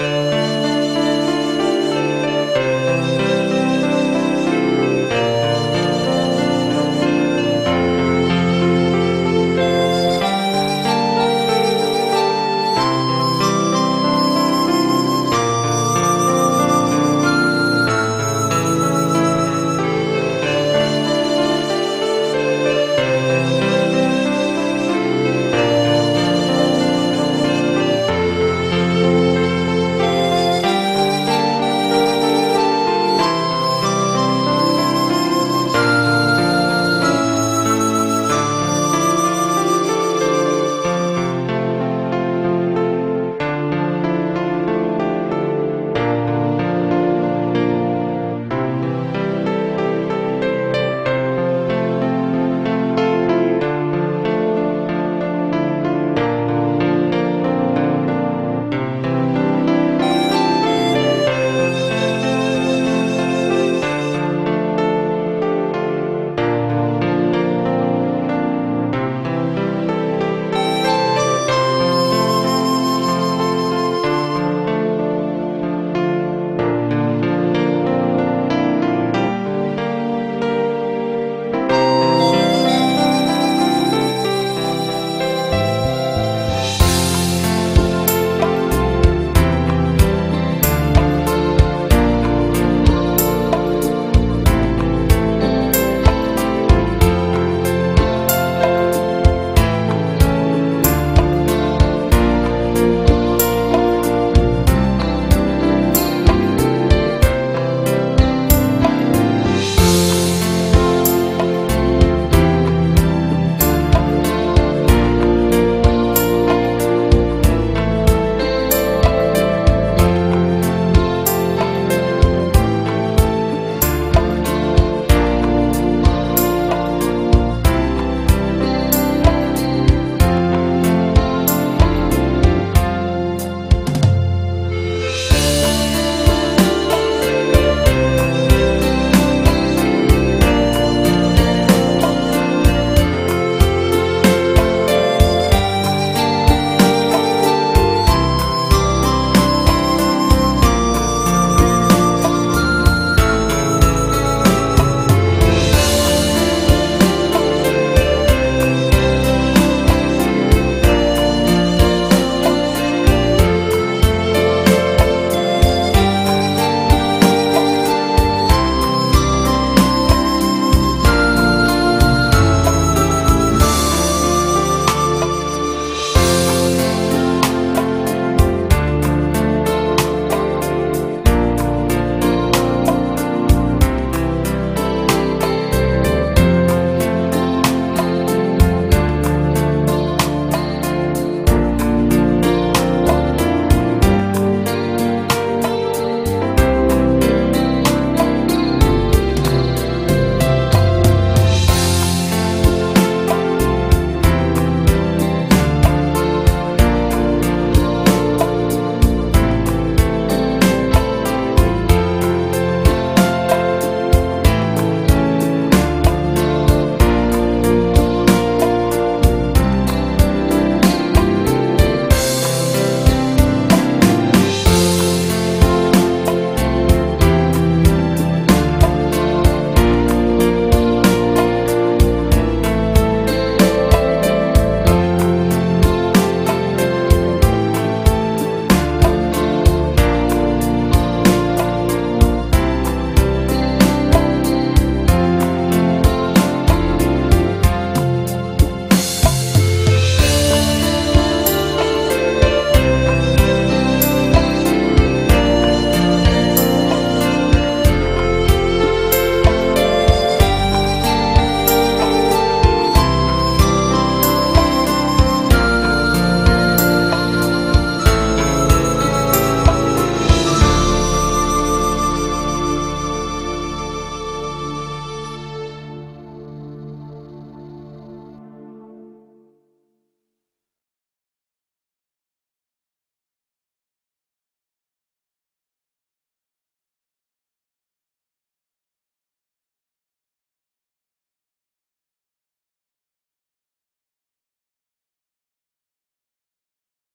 Música